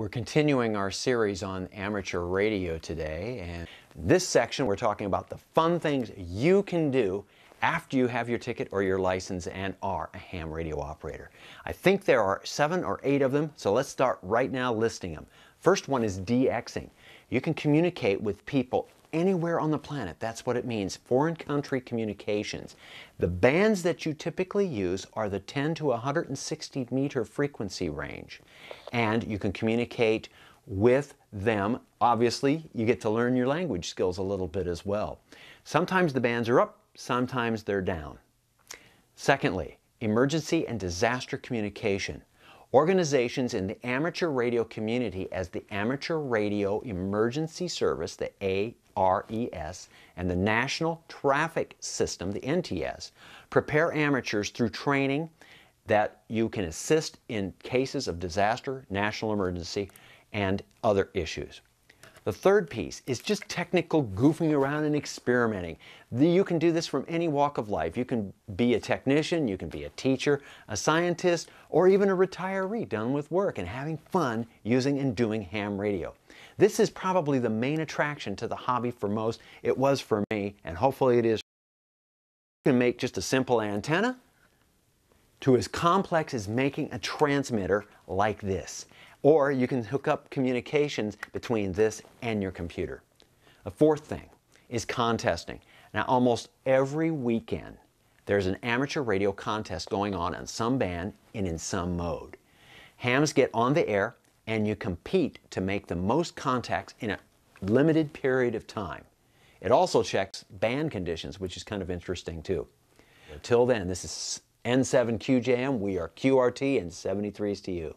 We're continuing our series on amateur radio today, and this section we're talking about the fun things you can do after you have your ticket or your license and are a ham radio operator. I think there are seven or eight of them, so let's start right now listing them. First one is DXing. You can communicate with people anywhere on the planet. That's what it means, foreign country communications. The bands that you typically use are the 10 to 160 meter frequency range. And you can communicate with them. Obviously, you get to learn your language skills a little bit as well. Sometimes the bands are up, sometimes they're down. Secondly, emergency and disaster communication. Organizations in the amateur radio community as the Amateur Radio Emergency Service, the ARES, and the National Traffic System, the NTS, prepare amateurs through training that you can assist in cases of disaster, national emergency, and other issues. The third piece is just technical goofing around and experimenting. You can do this from any walk of life. You can be a technician, you can be a teacher, a scientist, or even a retiree done with work and having fun using and doing ham radio. This is probably the main attraction to the hobby for most. It was for me, and hopefully it is. You can make just a simple antenna to as complex as making a transmitter like this. Or you can hook up communications between this and your computer. A fourth thing is contesting. Now, almost every weekend, there's an amateur radio contest going on in some band and in some mode. Hams get on the air and you compete to make the most contacts in a limited period of time. It also checks band conditions, which is kind of interesting too. Until then, this is N7QJM. We are QRT and 73s to you.